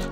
you